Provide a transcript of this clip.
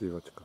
Девочка.